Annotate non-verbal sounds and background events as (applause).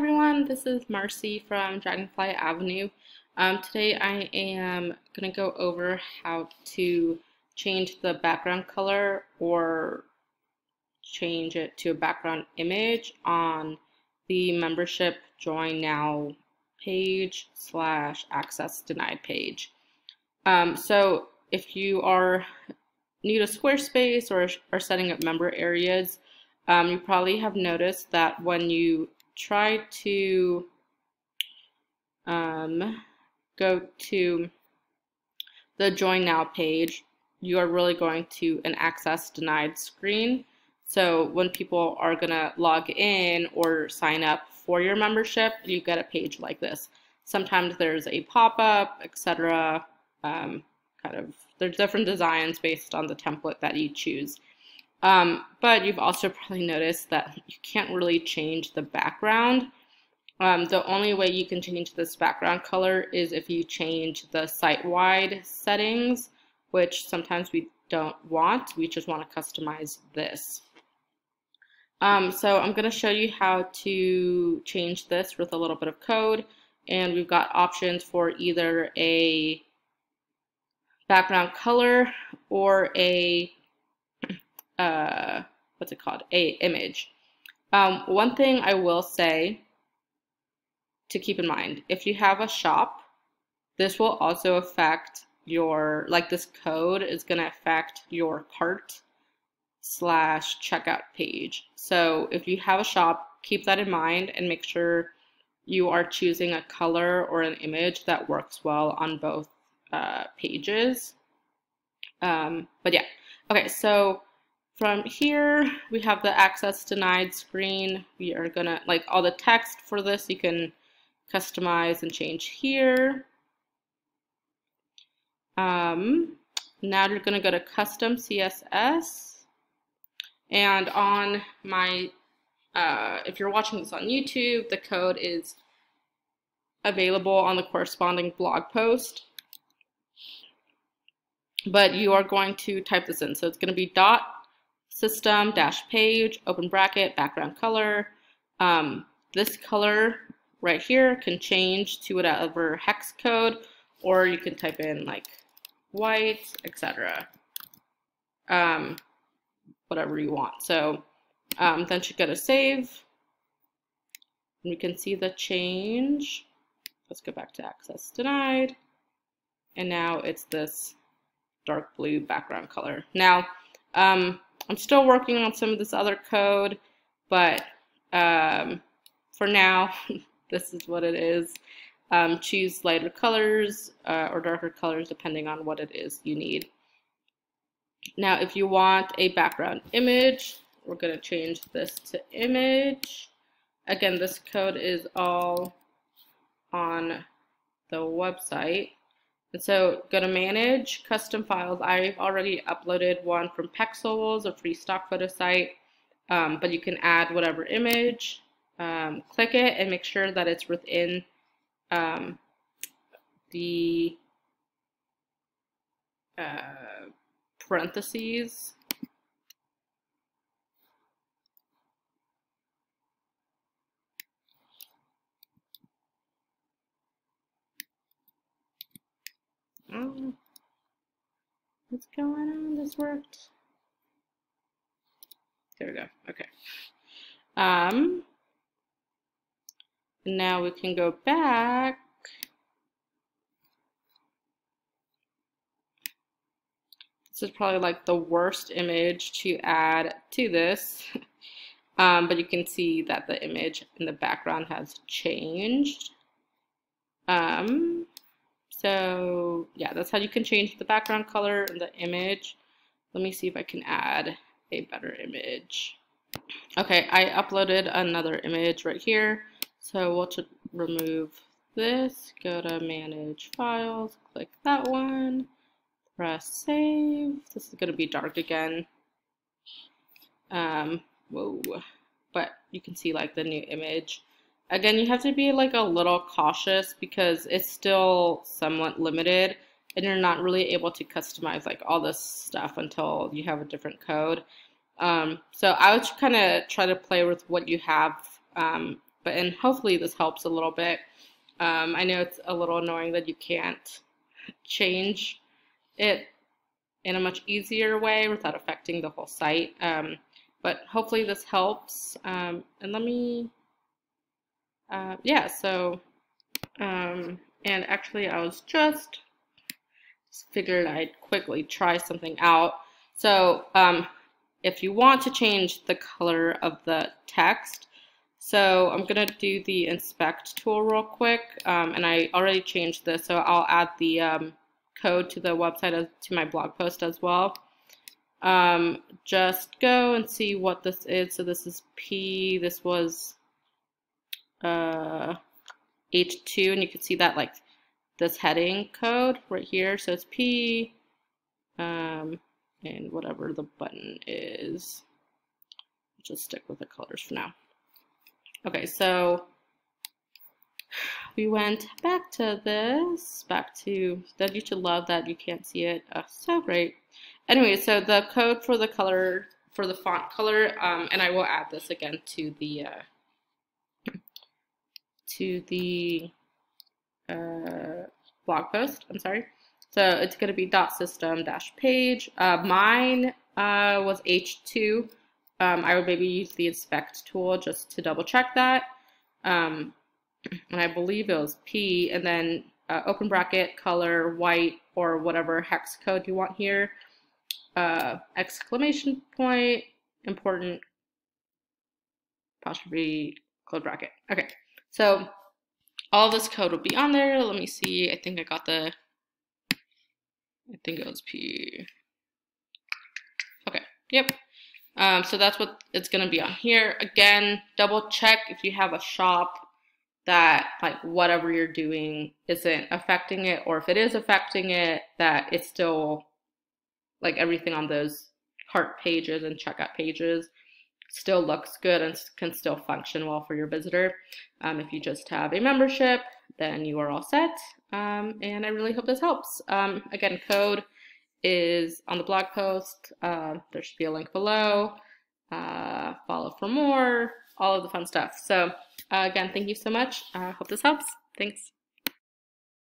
everyone, this is Marcy from Dragonfly Avenue. Um, today I am going to go over how to change the background color or change it to a background image on the membership join now page slash access denied page. Um, so if you are new to Squarespace or are setting up member areas, um, you probably have noticed that when you try to um, go to the join now page, you are really going to an access denied screen. So when people are going to log in or sign up for your membership, you get a page like this. Sometimes there's a pop-up, etc. Um, kind of, there's different designs based on the template that you choose. Um, but you've also probably noticed that you can't really change the background. Um, the only way you can change this background color is if you change the site-wide settings, which sometimes we don't want. We just want to customize this. Um, so I'm going to show you how to change this with a little bit of code. And we've got options for either a background color or a uh, what's it called, a image. Um, one thing I will say to keep in mind, if you have a shop, this will also affect your, like this code is going to affect your cart slash checkout page. So if you have a shop, keep that in mind and make sure you are choosing a color or an image that works well on both uh, pages. Um, but yeah, okay, so from here, we have the access denied screen. We are gonna, like all the text for this, you can customize and change here. Um, now you're gonna go to custom CSS. And on my, uh, if you're watching this on YouTube, the code is available on the corresponding blog post. But you are going to type this in. So it's gonna be dot system dash page, open bracket, background color. Um, this color right here can change to whatever hex code, or you can type in like white, etc. Um, whatever you want. So um, then you go to save. And we can see the change. Let's go back to access denied. And now it's this dark blue background color. Now, um, I'm still working on some of this other code, but um, for now, (laughs) this is what it is. Um, choose lighter colors uh, or darker colors depending on what it is you need. Now, if you want a background image, we're going to change this to image. Again, this code is all on the website. And so go to manage custom files. I've already uploaded one from Pexels, a free stock photo site, um, but you can add whatever image, um, click it and make sure that it's within um, the uh, parentheses Oh, what's going on? This worked. There we go. Okay. Um, now we can go back. This is probably like the worst image to add to this. (laughs) um, but you can see that the image in the background has changed. Um, so yeah, that's how you can change the background color and the image. Let me see if I can add a better image. Okay, I uploaded another image right here. So we'll just remove this, go to manage files, click that one, press save. This is going to be dark again. Um, whoa, but you can see like the new image. Again, you have to be like a little cautious because it's still somewhat limited and you're not really able to customize like all this stuff until you have a different code. Um, so I would kind of try to play with what you have um, but and hopefully this helps a little bit. Um, I know it's a little annoying that you can't change it in a much easier way without affecting the whole site. Um, but hopefully this helps. Um, and let me, uh, yeah, so, um, and actually I was just, just figured I'd quickly try something out. So um, if you want to change the color of the text, so I'm going to do the inspect tool real quick, um, and I already changed this, so I'll add the um, code to the website as, to my blog post as well. Um, just go and see what this is. So this is P, this was uh, H2, and you can see that like this heading code right here. So it's P, um, and whatever the button is. just stick with the colors for now. Okay, so we went back to this, back to that you should love that you can't see it. Oh, so great. Anyway, so the code for the color, for the font color, um, and I will add this again to the, uh, to the uh, blog post, I'm sorry. So it's going to be dot system dash page. Uh, mine uh, was H2. Um, I would maybe use the inspect tool just to double check that. Um, and I believe it was P, and then uh, open bracket, color, white, or whatever hex code you want here. Uh, exclamation point, important, apostrophe, close bracket. Okay, so all this code will be on there. Let me see. I think I got the, I think it was P. Okay, yep. Um, so that's what it's going to be on here. Again, double check if you have a shop that like whatever you're doing isn't affecting it or if it is affecting it that it's still like everything on those cart pages and checkout pages still looks good and can still function well for your visitor. Um, if you just have a membership, then you are all set. Um, and I really hope this helps. Um, again, code is on the blog post. Uh, there should be a link below. Uh, follow for more, all of the fun stuff. So uh, again, thank you so much. I hope this helps. Thanks.